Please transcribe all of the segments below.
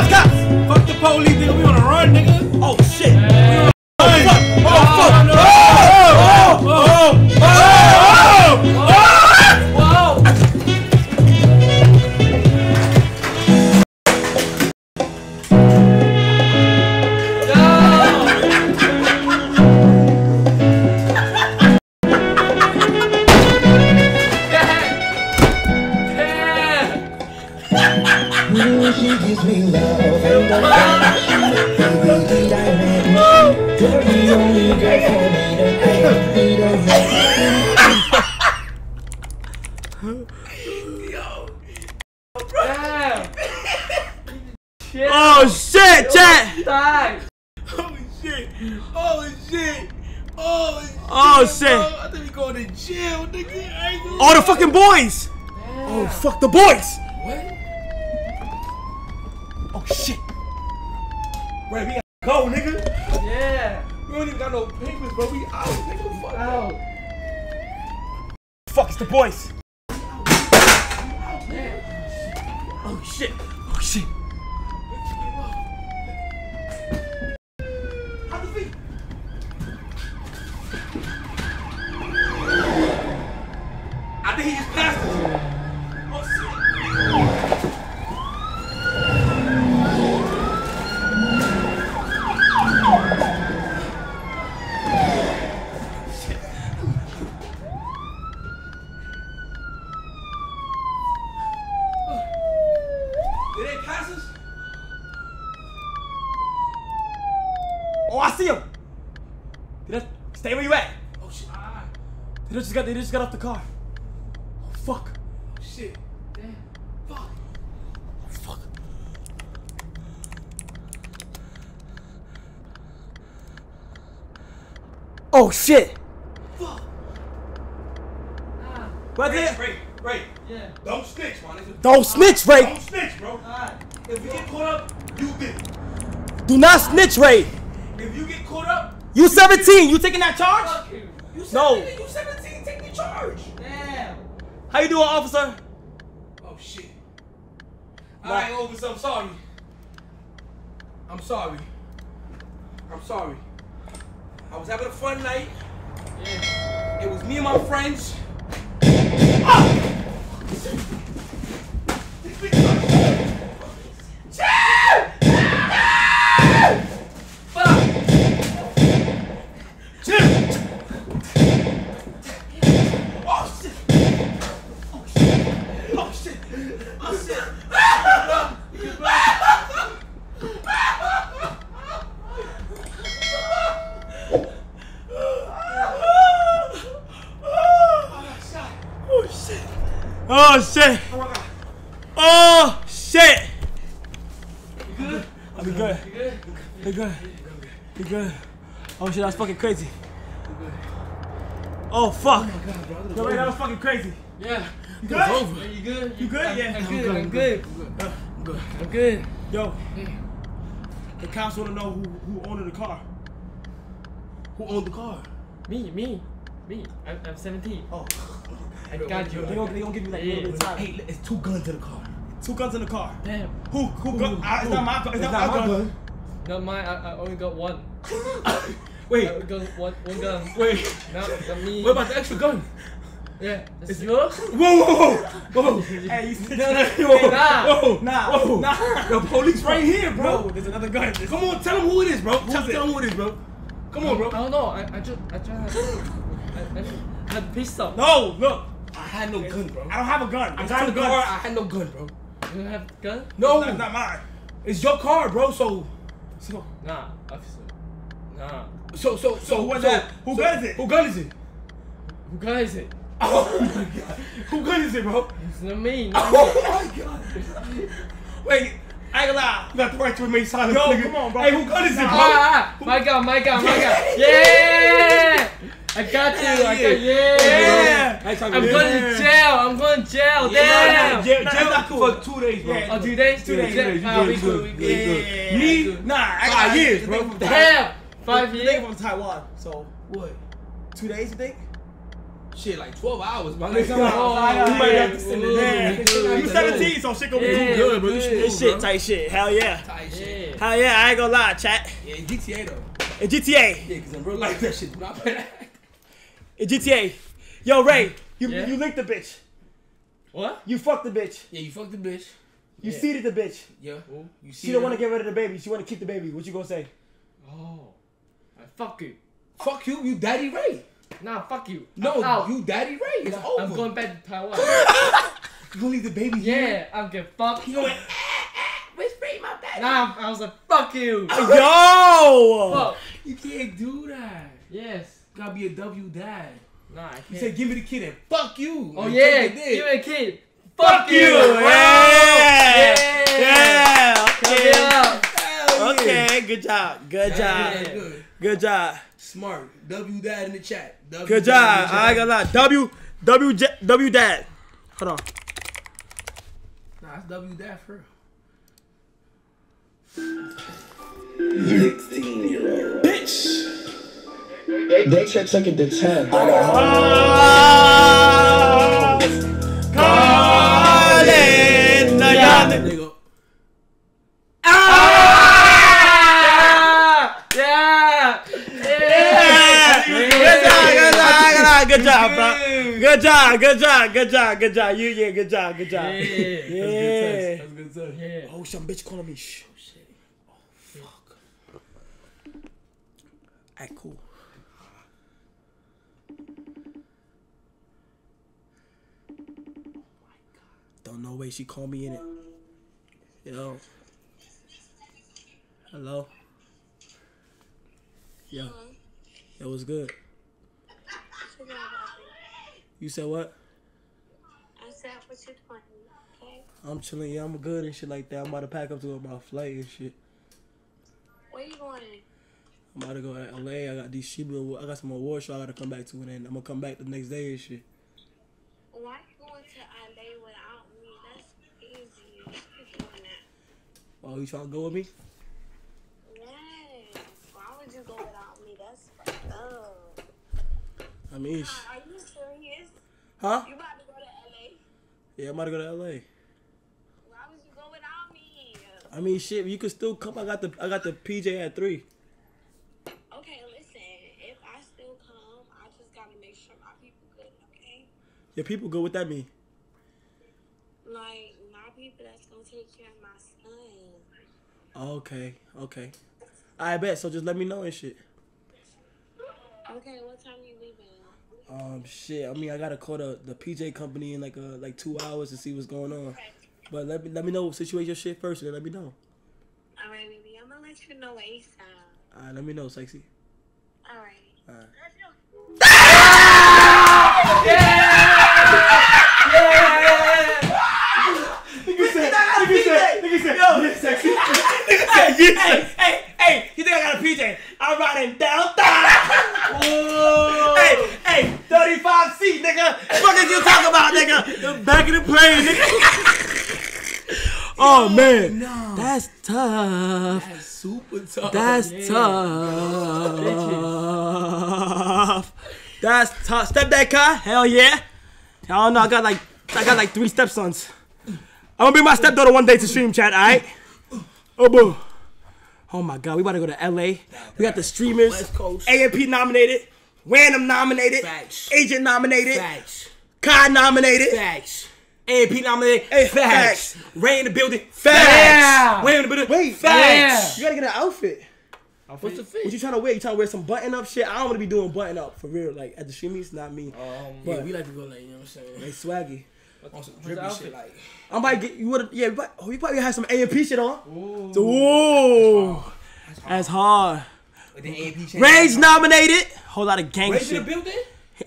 cops, cops! Fuck the police, nigga. We on a run, nigga. Oh shit! Damn! Shit! Oh shit, chat! Die! Holy shit. Holy shit. Holy oh, shit. Oh, shit. bro. I think we going to jail, nigga. I ain't gonna All the lie. fucking boys! Oh fuck the boys! What? Oh shit! Ray, we gotta go, nigga. Yeah! We don't even got no papers, bro. We out, nigga. Fuck. Ow! Fuck, it's the boys. Oh shit! Oh shit! Oh, I see him. Did I stay where you at? Oh shit. Ah, They just got they just got off the car. Oh fuck! Oh shit. Damn! Fuck. Fuck! Oh shit! Fuck. Ah! What Ray, the? Ray, Ray. Yeah! Don't snitch, my nigga. Don't snitch, Ray. Don't snitch, bro. Alright! If we get caught up, you did. Do not snitch, Ray. If you get caught up, You 17. You taking that charge? Fuck you! you No. 17, you 17, take the charge. Damn! How you doing, officer? Oh shit. Alright, officer, I'm sorry. I'm sorry. I'm sorry. I was having a fun night. Yeah! It was me and my friends. Fuck! Jim! Oh shit! Oh shit! Oh shit! Oh shit! Oh shit! Oh shit! Oh shit! You good? I'll be good. You good? Be good. Be good. Oh shit, that's fucking crazy. Oh fuck. Yo, wait, that was fucking crazy. Yeah! You good? Are you good? You good? I'm, Yeah. I'm I'm good. good, I'm I'm good. Uh, good. I'm good. Yo, the cops want to know who who owned the car. Who owned the car? Me, me, me. I'm, I'm 17. Oh, I got you. they gonna they gonna give you like a little bit of time. Hey, it's two guns in the car. Two guns in the car. Damn. Who who gun? Who? Ah, it's not my gun. It's, It's not, not my my gun. gun. Not mine. I, I only got one. Wait, I got one, one gun. wait. No, not me. What about the extra gun? Yeah, it's yours. Whoa, whoa, whoa, whoa. Hey, you said No, no, Hey, whoa, nah. whoa, Nah, whoa. nah. The police right here, bro. No, there's another gun. Come on, tell them who it is, bro. Tell, Who's it? tell them who it is, bro. Come on, bro. I don't know. I, I just, I just had, I, I had a pistol. No, look. I had no gun, bro. I don't have a gun. I It's got two the car. I had no gun, bro. You don't have a gun? No, It's not, not mine. it's your car, bro. So, So, Nah, officer. Nah. so, so, so, who was so, that? Who so- gun is it? Who gun is it? Who gun is it? Oh my god. Who gun is it, bro? It's not me. Not me. Oh my god. Wait, I ain't lie. You got the right to remain silent. Yo, nigga. come on, bro. Hey, who gun is it, bro? Ah, ah, my gun, my gun, my gun. Yeah! I got you. I got yeah. Yeah. Talking I'm going to jail. I'm going to jail. Damn. Jail, jail it's not cool. for two days, bro. Yeah. Oh, two days? Two days, two days, you Ah, we good, we good. Yeah, Me? Nah, I Five got years, bro. Damn. Five years? thing from Taiwan. So What? two days, you think? Shit, like 12 hours, my nigga. on, Oh, we might have to send it good. in. Yeah. You 17, so shit gonna be Yeah. too good, bro. You good. This shit tight shit. Hell yeah. Tight shit. Yeah. Hell yeah, I ain't gonna lie, chat. Yeah, in GTA though. In GTA. Yeah, cause in real life that shit do not play that. In GTA. Yo, Ray, you Yeah? you licked the bitch. What? You fucked the bitch. Yeah, you fucked the bitch. You Yeah. seated the bitch. Yeah. You She don't want to get rid of the baby. She want to keep the baby. What you gonna say? Oh. I fuck you. Fuck you, you Daddy Ray. Nah, fuck you. No, I'm out. you Daddy Ray. It's over. I'm going back to Taiwan. You gonna leave the baby here? yeah, I'm gonna fuck You you. going? Eh, eh, eh, where's Ray, my daddy? Nah, I was like, fuck you. Yo! Fuck. You can't do that. Yes. Gotta be a W dad. Nah, I can't. said, give me the kid and fuck you. oh And yeah, take the give me a kid. Fuck you. Yeah! Yeah. Yeah! Come Okay. here. Hell yeah. Okay, good job. Good Yeah, job. good. Good job. Smart. W dad in the chat. W Good job. chat. I ain't gonna lie. W W J- W dad. Hold on. Nah, it's W dad for real. 16 year old. Bitch! They check took it to 10. I got Oh, ah. calling the young- Nigga. Ah! Yeah. Yeah. Good job, good job, good job, good bro. Good job, good job, good job, good job. You, yeah, good job, good job. Yeah. Yeah. That's good stuff. Yeah. Oh, some bitch calling me. Shh. Oh, shit. Oh, fuck. Alright, cool. Don't know way she called me in it. Yo. Hello. Yo. It was good. You said what? I said, what you doing? Okay. I'm chilling. Yeah, I'm good and shit like that. I'm about to pack up to go my flight and shit. Where you going? I'm about to go to LA. I got these Shiba. I got some award show I gotta come back to, and then I'm gonna come back the next day and shit. Why you going to LA without me? That's crazy. You doing that? Oh, you trying to go with me? Yes. Why would you go without me? That's fucked up. I mean, sh- Are you serious? Huh? You about to go to LA? Yeah, I'm about to go to LA. Why would you go without me? I mean, shit. You could still come. I got the I got the PJ at three. Okay, listen. If I still come, I just gotta make sure my people good, okay? Yeah, people good? with that mean. Like my people that's gonna take care of my son. Okay, okay. I bet. So just let me know and shit. Okay, what time you leaving? Um, shit. I mean, I gotta call the, the PJ company in like uh like two hours to see what's going on. But let me let me know situation shit first, and then let me know. All right, baby. I'm gonna let you know ASAP. Alright, let me know, sexy. All right. Alright. Hey, hey, hey, you think I got a PJ? I'm riding downtown. hey, hey, 35 seat, nigga. Fuck is you talking about, nigga? The back of the plane, nigga. Oh man, No. that's tough. That's super tough. That's Yeah. tough. That's tough. Step that car? Hell yeah. I don't know. I got like I got like three stepsons. I'm gonna bring my stepdaughter one day to stream chat, alright? Oh boo. Oh my god, we about to go to LA. We got the streamers. West Coast. AMP nominated. Random nominated. Facts. Agent nominated. Facts. Kai nominated. Facts. AMP nominated. Hey, facts. facts. Ray in the building. Facts. Yeah. Ray in the building. Wait, facts. You gotta get an outfit. What's the What you trying to wear? You trying to wear some button up shit? I don't want to be doing button up for real. Like at the streamies, not me. Um, Yeah, But we like to go like, you know what I'm saying? they swaggy. On some the drippy outfit? shit like. I might get you would yeah, but oh, you probably have some AMP shit on. Ooh. Ooh, that's hard. With the AMP change. Rage nominated. Whole lot of gang Rage in the building?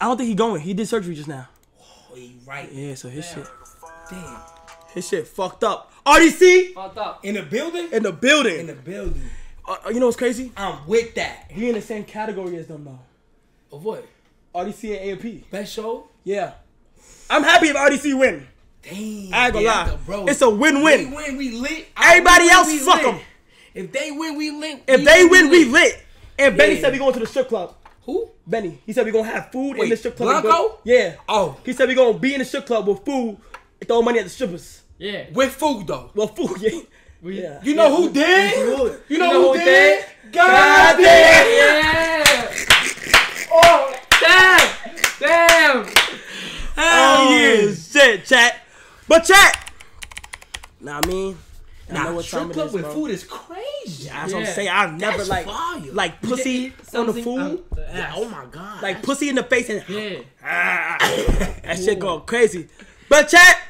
I don't think he going. He did surgery just now. Oh, you right. Yeah, so his shit, Damn. his shit fucked up. RDC Fucked up. In the building? in the building. In the building. Uh, you know what's crazy? I'm with that. He in the same category as them though. Of what? RDC and AMP. Best show? Yeah. I'm happy if RDC win. Damn. I ain't gonna lie. Bro. It's a They win-win. win, we lit. Everybody I else, we fuck them. If they win, we lit. If they win, we lit. And Benny said we going to the strip club. Who? Benny. He said we gonna have food in the strip club. Blanco? Yeah. Oh, He said we gonna be in the strip club with food and throw money at the strippers. Yeah. with food though. Well, food, yeah. We, yeah. You know who did? Food. You know, know who, who did? did? God damn! Yeah. Oh, damn. Damn. Hell Oh. yeah, shit, chat. But chat. Nah, I mean, I know Nah, what strip club is, with bro. food is crazy. That's what I'm saying. I've never That's like fire. like pussy on the food, the Yeah, oh my god. like pussy in the face, and Yeah. ah, that shit going crazy. But chat,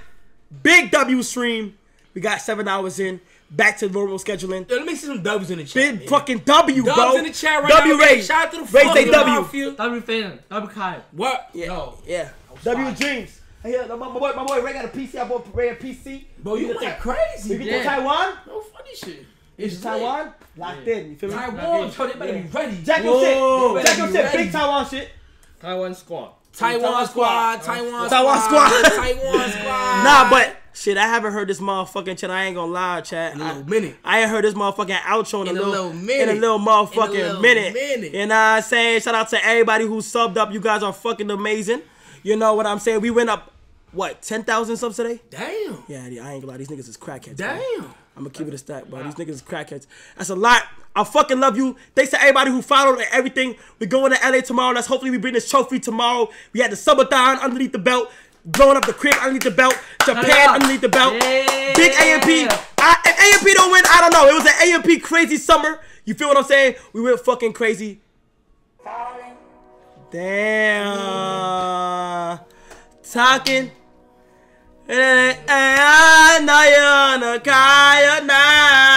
big W stream. We got seven hours in. Back to normal scheduling. Yo, let me see some W's in the chat. Big man. fucking W, Dubs bro. in the chat right W now. man. raise. Shout out to the Raise they fucking W. Mafia. W fan. W Kai. What? Yeah, No. yeah. W dreams. Hey, yeah, my, my boy, my boy Ray got a PC. I bought Ray a PC. Bro, you can went take- crazy. If you Yeah. go Taiwan, No funny shit. it's Taiwan. Locked in. You feel me? Taiwan, so they better be ready. Jack your Whoa. shit. Jack your Ready, shit. Big Taiwan shit. Taiwan squad. Taiwan squad, Taiwan Taiwan squad, squad. Taiwan squad. Nah, but shit, I haven't heard this motherfucking chat. I ain't gonna lie, chat. In a I- little minute. I ain't heard this motherfucking outro in, In a, a little, little minute. In a little motherfucking In a little minute. minute. You know what I'm saying? Shout out to everybody who subbed up. You guys are fucking amazing. You know what I'm saying? We went up, what, 10,000 subs today? Damn. Yeah, I ain't gonna lie. These niggas is crackheads. Damn. bro. I'm gonna keep it a stack, bro. These niggas is crackheads. That's a lot. I fucking love you. Thanks to everybody who followed and everything. We're going to LA tomorrow. Let's hopefully we bring this trophy tomorrow. We had the subathon underneath the belt, blowing up the crib underneath the belt, Japan up. underneath the belt. Yeah. Big AMP. I, if AMP don't win, I don't know. It was an AMP crazy summer. You feel what I'm saying? We went fucking crazy. Damn. Talking. Eh, eh, ah, Nayana Kayana